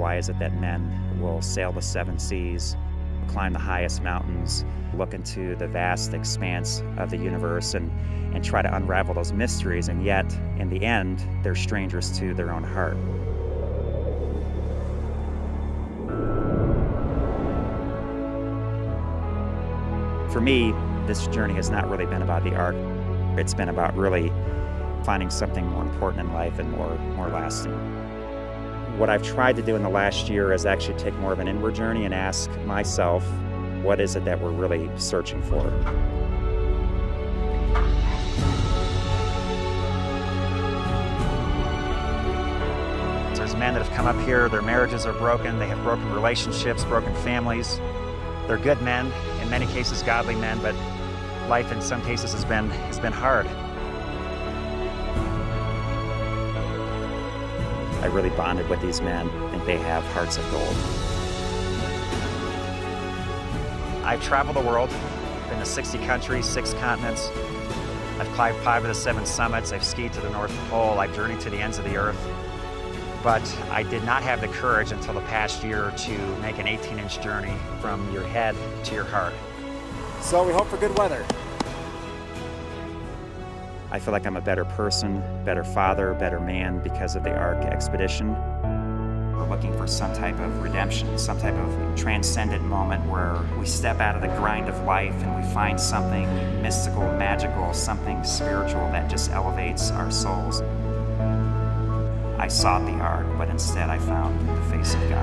why is it that men will sail the seven seas, climb the highest mountains, look into the vast expanse of the universe and, and try to unravel those mysteries, and yet, in the end, they're strangers to their own heart. For me, this journey has not really been about the ark. It's been about really finding something more important in life and more, more lasting. What I've tried to do in the last year is actually take more of an inward journey and ask myself, what is it that we're really searching for? There's men that have come up here, their marriages are broken, they have broken relationships, broken families. They're good men, in many cases godly men, but life in some cases has been, has been hard. I really bonded with these men. Think they have hearts of gold. I've traveled the world, been to 60 countries, six continents. I've climbed five of the seven summits. I've skied to the North Pole. I've journeyed to the ends of the earth. But I did not have the courage until the past year to make an 18-inch journey from your head to your heart. So we hope for good weather. I feel like I'm a better person, better father, better man because of the Ark expedition. We're looking for some type of redemption, some type of transcendent moment where we step out of the grind of life and we find something mystical, magical, something spiritual that just elevates our souls. I sought the Ark, but instead I found the face of God.